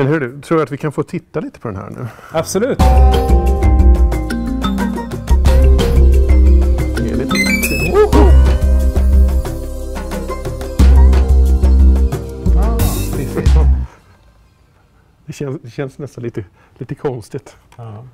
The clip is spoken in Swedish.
Men hörru, tror du att vi kan få titta lite på den här nu? Absolut. Det. Det känns, det känns nästan lite, lite konstigt. Ja.